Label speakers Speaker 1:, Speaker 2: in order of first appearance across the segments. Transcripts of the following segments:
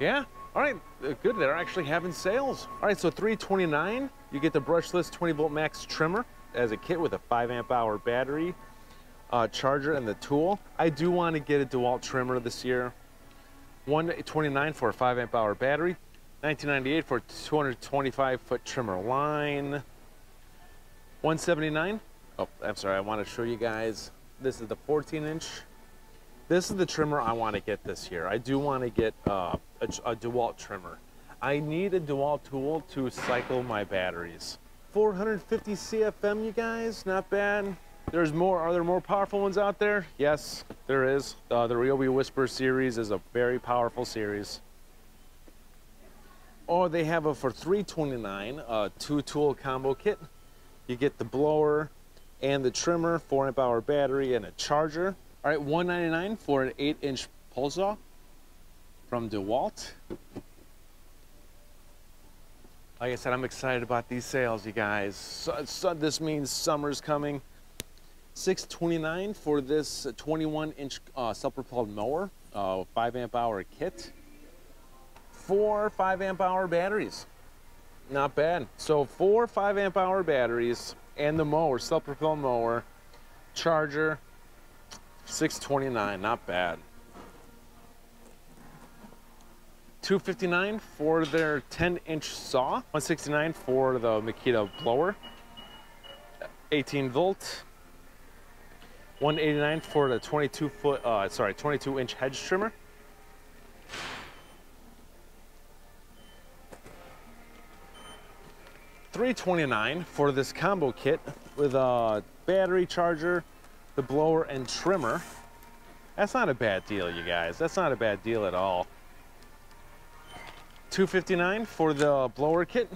Speaker 1: Yeah. All right. uh, Good. They're actually having sales. All right. So 329. You get the brushless 20 volt max trimmer as a kit with a 5 amp hour battery, uh, charger, and the tool. I do want to get a DeWalt trimmer this year. 129 for a 5 amp hour battery. 1998 for a 225 foot trimmer line. 179. Oh, I'm sorry. I want to show you guys. This is the 14 inch. This is the trimmer I want to get this year. I do want to get uh, a, a DeWalt trimmer. I need a DeWalt tool to cycle my batteries. 450 CFM, you guys, not bad. There's more. Are there more powerful ones out there? Yes, there is. Uh, the Ryobi Whisper series is a very powerful series. Or they have a for 329 a two tool combo kit. You get the blower and the trimmer, four amp hour battery, and a charger. All right, 199 for an eight inch pole saw from DeWalt. Like I said, I'm excited about these sales, you guys. So, so this means summer's coming. 629 for this 21 inch uh, self-propelled mower, uh, 5 amp hour kit. Four 5 amp hour batteries. Not bad. So four 5 amp hour batteries and the mower, self-propelled mower, charger, 629, not bad. 259 for their 10 inch saw, 169 for the Makita blower, 18 volt, 189 for the 22 foot, uh, sorry, 22 inch hedge trimmer. Three twenty nine for this combo kit with a battery charger, the blower and trimmer. That's not a bad deal, you guys. That's not a bad deal at all. 259 for the blower kit,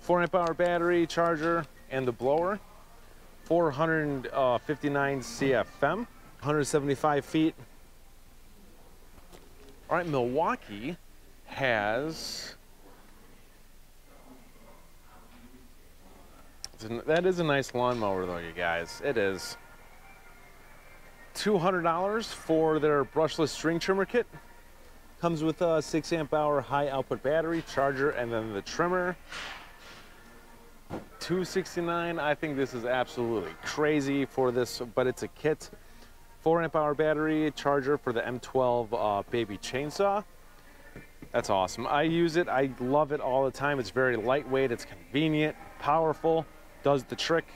Speaker 1: 4 amp hour battery, charger, and the blower. 459 CFM, 175 feet. All right, Milwaukee has. That is a nice lawnmower, though, you guys. It is. $200 for their brushless string trimmer kit. Comes with a 6 amp hour high output battery, charger, and then the trimmer. 269 I think this is absolutely crazy for this, but it's a kit. 4 amp hour battery, charger for the M12 uh, baby chainsaw. That's awesome. I use it. I love it all the time. It's very lightweight. It's convenient, powerful, does the trick.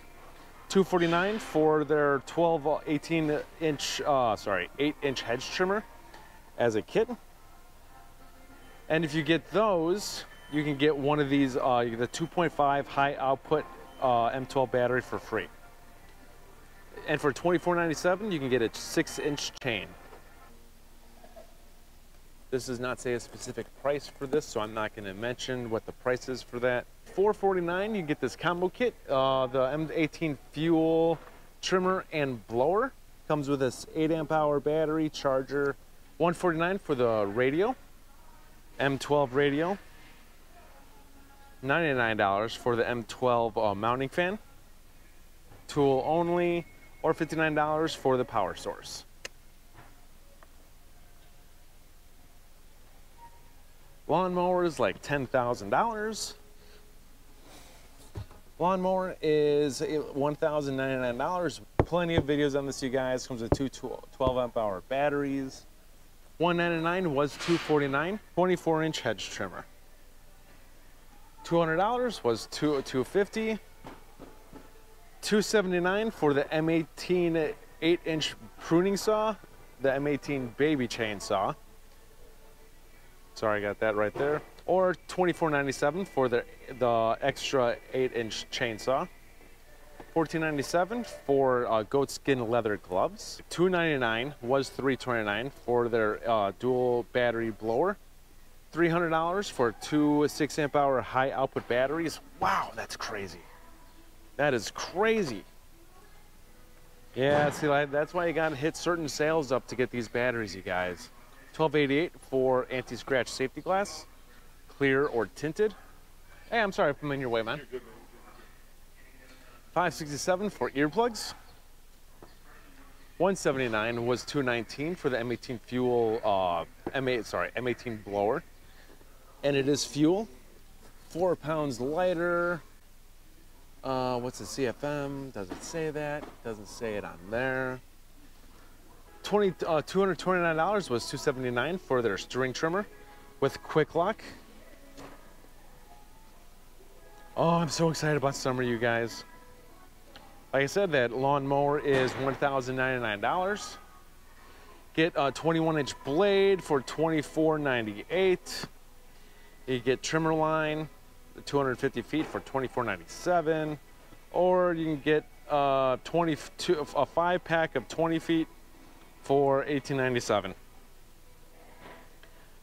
Speaker 1: 249 for their 12, uh, 18 inch, uh, sorry, 8 inch hedge trimmer as a kit. And if you get those, you can get one of these, uh, the 2.5 high output uh, M12 battery for free. And for $24.97, you can get a six inch chain. This does not say a specific price for this, so I'm not going to mention what the price is for that. 449, you get this combo kit, uh, the M18 fuel trimmer and blower. Comes with this 8 amp hour battery, charger. 149 for the radio, M12 radio. $99 for the M12 uh, mounting fan. Tool only, or $59 for the power source. Lawnmower is like $10,000. Lawnmower is eh, $1,099. Plenty of videos on this, you guys. Comes with two 12 amp hour batteries. 199 was 249 24 inch hedge trimmer. $200 was two, 250 279 for the M18 8 inch pruning saw, the M18 baby chainsaw. Sorry, I got that right there. Or $24.97 for the, the extra 8 inch chainsaw. $14.97 for uh, goat skin leather gloves. $2.99 was $3.29 for their uh, dual battery blower. $300 for two 6 amp hour high output batteries. Wow, that's crazy. That is crazy. Yeah, see, that's why you gotta hit certain sales up to get these batteries, you guys. 1288 for anti-scratch safety glass, clear or tinted. Hey, I'm sorry if I'm in your way, man. 567 for earplugs. 179 was 219 for the M18 fuel, uh, M8, sorry, M18 blower. And it is fuel, four pounds lighter. Uh, what's the CFM? Doesn't say that. Doesn't say it on there. 20, uh, $229 was 279 for their string trimmer with quick lock. Oh, I'm so excited about summer, you guys. Like I said, that lawnmower is $1,099. Get a 21 inch blade for $24.98. You get trimmer line, 250 feet for $24.97. Or you can get uh, 22, a five pack of 20 feet for $18.97.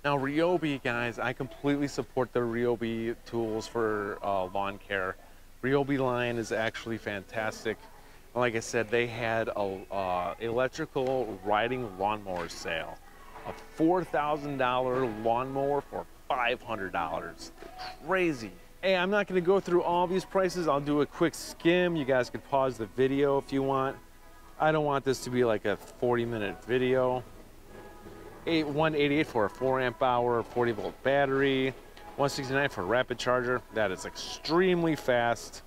Speaker 1: Now Ryobi, guys, I completely support the Ryobi tools for uh, lawn care. Ryobi line is actually fantastic. Like I said, they had a uh, electrical riding lawnmower sale. A $4,000 lawnmower for $500. Crazy. Hey, I'm not gonna go through all these prices. I'll do a quick skim. You guys can pause the video if you want. I don't want this to be like a 40 minute video. 188 for a 4 amp hour 40 volt battery 169 for a rapid charger. That is extremely fast.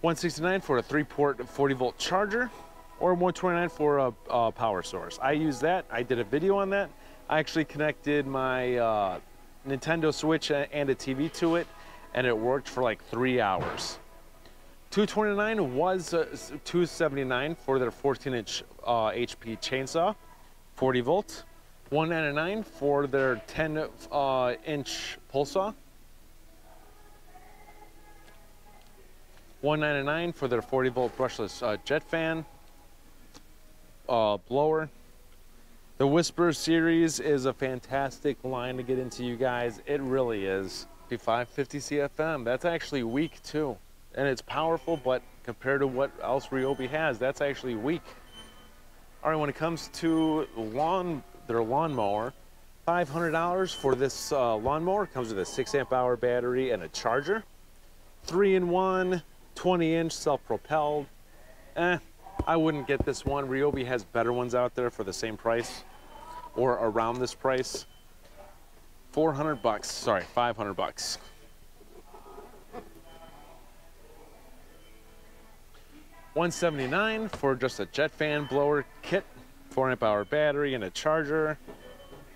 Speaker 1: 169 for a 3 port 40 volt charger or 129 for a, a, power source. I use that. I did a video on that. I actually connected my uh, Nintendo Switch and a TV to it and it worked for like three hours. 229 was uh, 279 for their 14 inch uh, HP chainsaw 40 volt. 199 for their 10 uh, inch pole saw. 199 for their 40 volt brushless uh, jet fan uh, blower. The Whisper series is a fantastic line to get into, you guys. It really is. 550 CFM. That's actually weak too, and it's powerful, but compared to what else Ryobi has, that's actually weak. All right, when it comes to lawn, their lawnmower, $500 for this uh, lawnmower. Comes with a six amp hour battery and a charger. Three in one, 20 inch self-propelled. Eh, I wouldn't get this one. Ryobi has better ones out there for the same price or around this price. 400 bucks, sorry, 500 bucks. 179 for just a jet fan blower kit, 4 amp hour battery and a charger.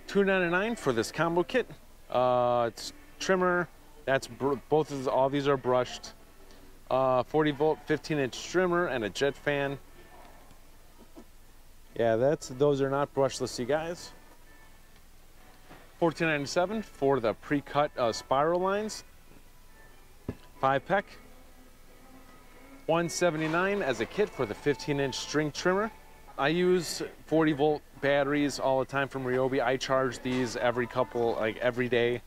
Speaker 1: 299 for this combo kit. Uh, it's trimmer. That's both of all these are brushed. Uh, 40 volt 15 inch trimmer and a jet fan. Yeah, that's those are not brushless, you guys. 14.97 for the pre-cut uh, spiral lines. Five peck. 179 as a kit for the 15 inch string trimmer. I use 40 volt batteries all the time from Ryobi. I charge these every couple, like every day.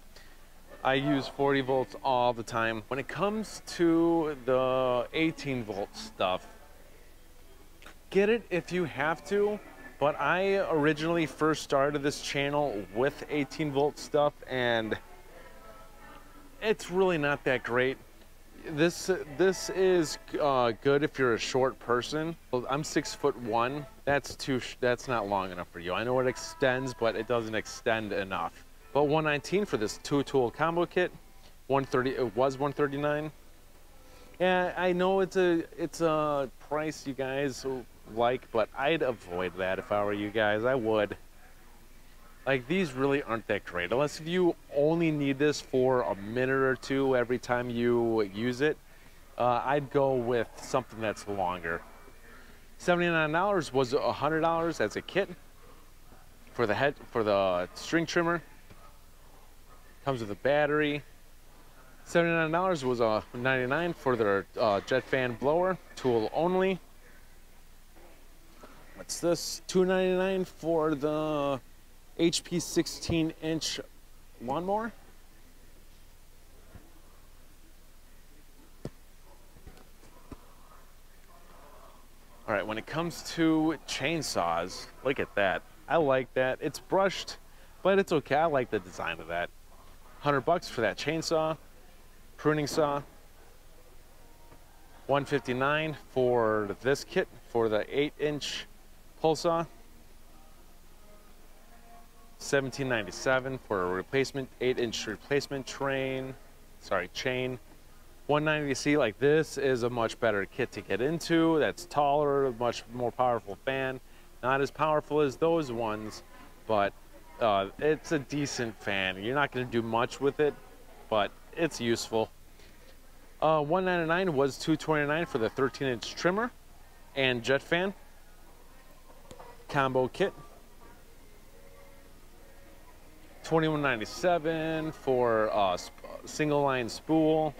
Speaker 1: I use 40 volts all the time. When it comes to the 18 volt stuff, get it if you have to, but I originally first started this channel with 18 volt stuff and it's really not that great this this is uh, good if you're a short person. I'm six foot one. That's too. That's not long enough for you. I know it extends, but it doesn't extend enough. But 119 for this two-tool combo kit. 130. It was 139. Yeah, I know it's a it's a price you guys like, but I'd avoid that if I were you guys. I would. Like these really aren't that great unless if you only need this for a minute or two every time you use it. Uh, I'd go with something that's longer. $79 was $100 as a kit for the head for the string trimmer. Comes with a battery. $79 was a uh, 99 for their uh, jet fan blower, tool only. What's this? 299 for the HP 16 inch lawnmower. All right, when it comes to chainsaws, look at that. I like that. It's brushed, but it's okay. I like the design of that. 100 bucks for that chainsaw, pruning saw. 159 for this kit for the 8 inch pole saw. 1797 for a replacement 8 inch replacement train sorry chain. 190c like this is a much better kit to get into that's taller much more powerful fan. Not as powerful as those ones but uh, it's a decent fan. You're not going to do much with it but it's useful. Uh, 199 was 229 for the 13 inch trimmer and jet fan. Combo kit 21.97 for uh, single line spool,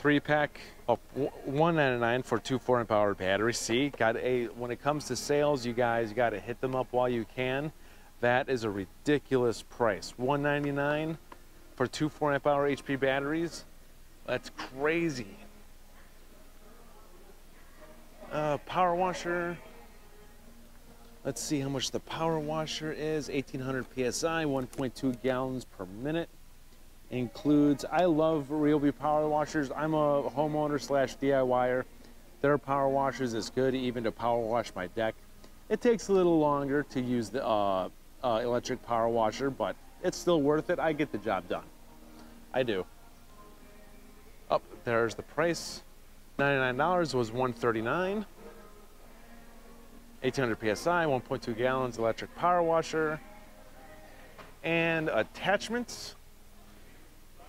Speaker 1: three pack. of 199 for two four amp hour battery. See, got a. When it comes to sales, you guys got to hit them up while you can. That is a ridiculous price. 199 for two four amp hour HP batteries. That's crazy. Uh, power washer, Let's see how much the power washer is. 1800 PSI, 1.2 gallons per minute. Includes, I love Ryobi power washers. I'm a homeowner slash DIYer. Their power washers is good even to power wash my deck. It takes a little longer to use the uh, uh, electric power washer, but it's still worth it. I get the job done. I do. Up oh, there's the price. $99 was 139 1800 psi, 1.2 gallons electric power washer, and attachments.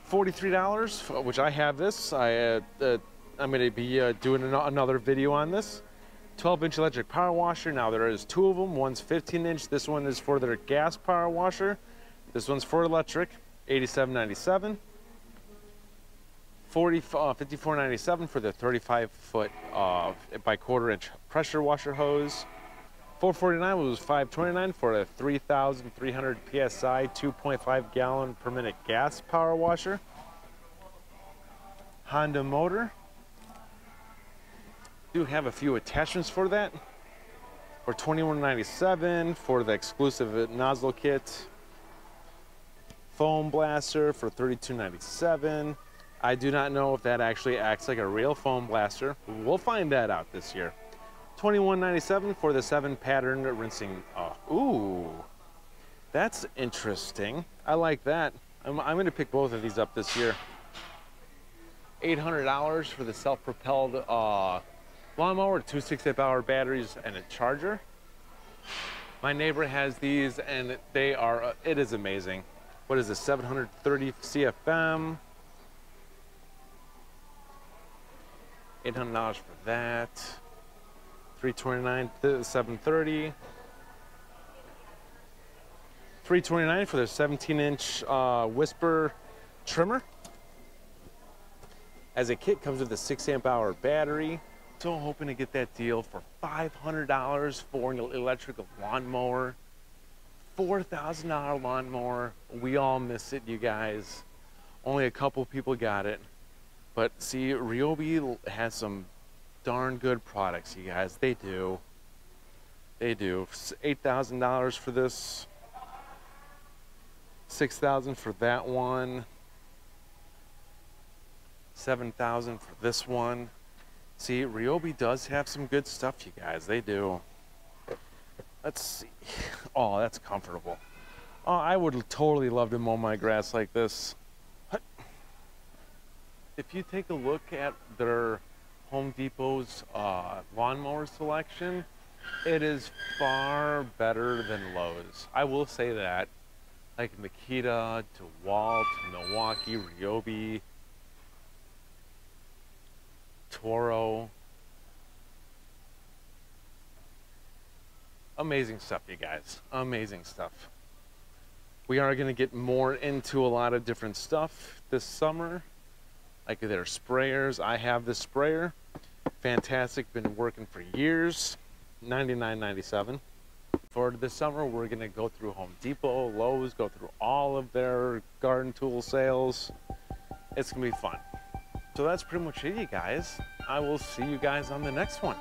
Speaker 1: $43, which I have this. I, uh, uh, I'm going to be uh, doing an another video on this. 12 inch electric power washer. Now there is two of them. One's 15 inch. This one is for their gas power washer. This one's for electric. 87.97. 40, uh, 54.97 for the 35 foot uh, by quarter inch pressure washer hose. 449 was 529 for a 3,300 psi, 2.5 gallon per minute gas power washer. Honda motor. Do have a few attachments for that. For 21.97 for the exclusive nozzle kit. Foam blaster for 32.97. I do not know if that actually acts like a real foam blaster. We'll find that out this year. 21.97 for the seven pattern rinsing. Oh, ooh, that's interesting. I like that. I'm, I'm going to pick both of these up this year. $800 for the self-propelled uh, lawnmower, two 6 hour batteries, and a charger. My neighbor has these, and they are, uh, it is amazing. What is this, 730 CFM? $800 for that. 329 730 329 for the 17 inch uh, whisper trimmer. As a kit comes with a 6 amp hour battery. So hoping to get that deal for $500 for an electrical lawnmower. $4,000 lawnmower. We all miss it you guys. Only a couple people got it. But see Ryobi has some darn good products, you guys. They do. They do. $8,000 for this. 6000 for that one. 7000 for this one. See, Ryobi does have some good stuff, you guys. They do. Let's see. Oh, that's comfortable. Oh, I would totally love to mow my grass like this. If you take a look at their Home Depot's uh, lawnmower selection, it is far better than Lowe's. I will say that. Like Makita, DeWalt, Milwaukee, Ryobi, Toro. Amazing stuff, you guys. Amazing stuff. We are going to get more into a lot of different stuff this summer. Like their sprayers. I have this sprayer fantastic. Been working for years. 99.97. For this summer, we're gonna go through Home Depot, Lowe's, go through all of their garden tool sales. It's gonna be fun. So that's pretty much it, you guys. I will see you guys on the next one.